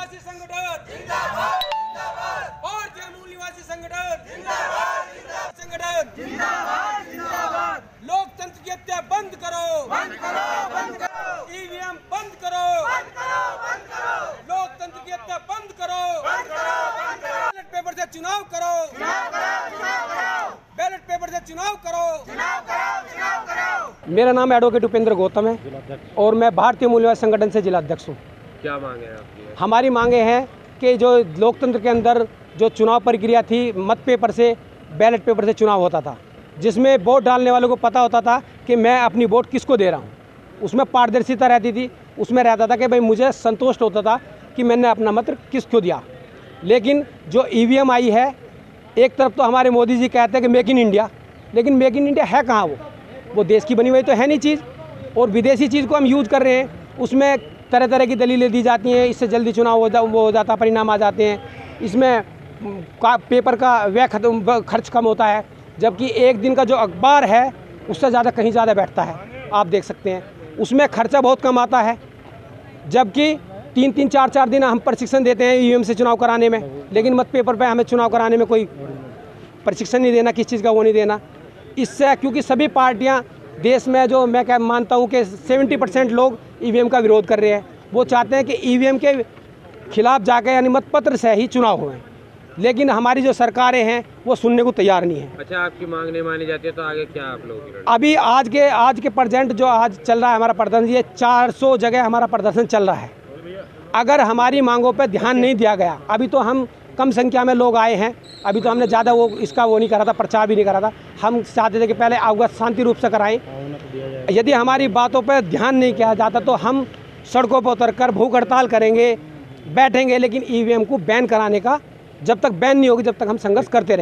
निवासी संगठन। भारतीय मूल निवासी संगठन। संगठन। लोकतंत्र की हत्या बंद करो। बंद करो बंद करो। ईवीएम बंद करो। बंद करो बंद करो। लोकतंत्र की हत्या बंद करो। बंद करो बंद करो। बैलेट पेपर से चुनाव करो। चुनाव करो चुनाव करो। बैलेट पेपर से चुनाव करो। चुनाव करो चुनाव करो। मेरा नाम एडवोकेट उपेंद्र गौतम है और मैं भारतीय मूल्यवाद संगठन से जिला अध्यक्ष हूँ। क्या मांगे हैं आपकी? हमारी मांगे हैं कि जो लोकतंत्र के अंदर जो चुनाव प्रक्रिया थी, मत पेपर से, बैलेट पेपर से चुनाव होता था, जिसमें वोट डालने वालों को पता होता था कि मैं अपनी वोट किसको दे रहा हूँ। उसमें पारदर्शिता रहती थी, उसमें रहता था कि भाई मुझे संतुष्ट होता था कि मैंने अपना मत किसको दिया। लेकिन जो ईवीएम आई है, एक तरफ़ तो हमारे मोदी जी कहते हैं कि मेक इन इंडिया, लेकिन मेक इन इंडिया है कहाँ वो? वो देश की बनी हुई तो है नहीं चीज़, और विदेशी चीज़ को हम यूज़ कर रहे हैं, उसमें तरह तरह की दलीलें दी जाती हैं, इससे जल्दी चुनाव हो जा वो हो जाता परिणाम आ जाते हैं। इसमें का, पेपर का व्यय खर्च कम होता है, जबकि एक दिन का जो अखबार है, उससे ज़्यादा कहीं ज़्यादा बैठता है, आप देख सकते हैं। उसमें खर्चा बहुत कम आता है, जबकि तीन तीन, चार चार दिन हम प्रशिक्षण देते हैं ईवीएम से चुनाव कराने में, लेकिन मत पेपर पे हमें चुनाव कराने में कोई प्रशिक्षण नहीं देना, किस चीज़ का वो नहीं देना। इससे, क्योंकि सभी पार्टियाँ देश में जो मैं क्या मानता हूँ कि 70 परसेंट लोग ईवीएम का विरोध कर रहे हैं। वो चाहते हैं कि ईवीएम के खिलाफ जाकर यानी मतपत्र से ही चुनाव हुए। लेकिन हमारी जो सरकारें हैं वो सुनने को तैयार नहीं है। अच्छा आपकी मांग नहीं मानी जाती है तो आगे क्या आप लोग अभी आज के आज के प्रजेंट जो आज चल रहा है हमारा प्रदर्शन ये 400 जगह हमारा प्रदर्शन चल रहा है। अगर हमारी मांगों पर ध्यान नहीं दिया गया अभी तो हम कम संख्या में लोग आए हैं। अभी तो हमने ज़्यादा वो, इसका वो नहीं करा था, प्रचार भी नहीं करा था। हम चाहते थे कि पहले अवगत शांति रूप से कराएँ। यदि हमारी बातों पर ध्यान नहीं किया जाता तो हम सड़कों पर उतर कर भूख हड़ताल करेंगे, बैठेंगे, लेकिन ईवीएम को बैन कराने का जब तक बैन नहीं होगी, जब तक हम संघर्ष करते रहेंगे